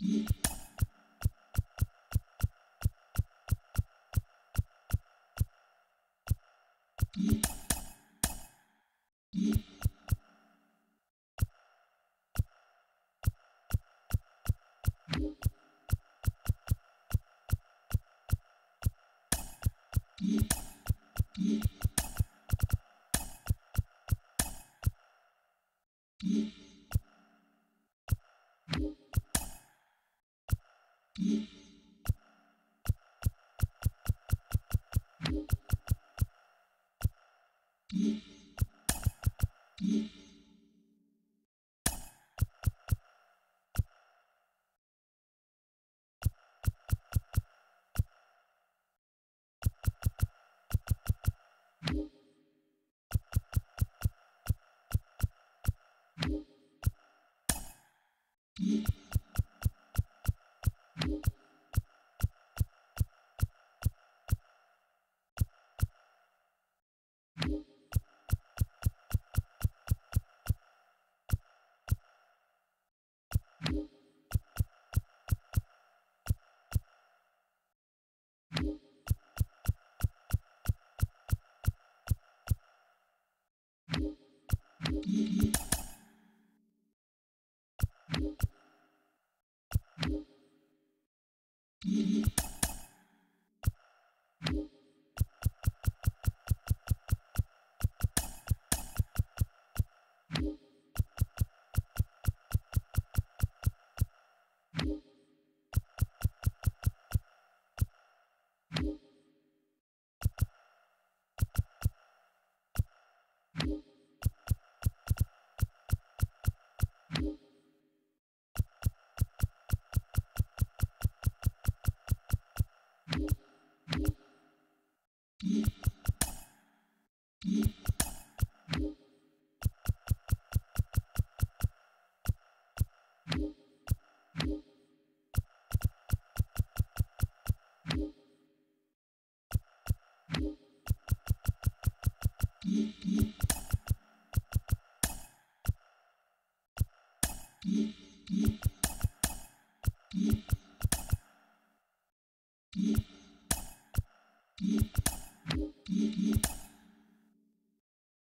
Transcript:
Yeah. You Yeah.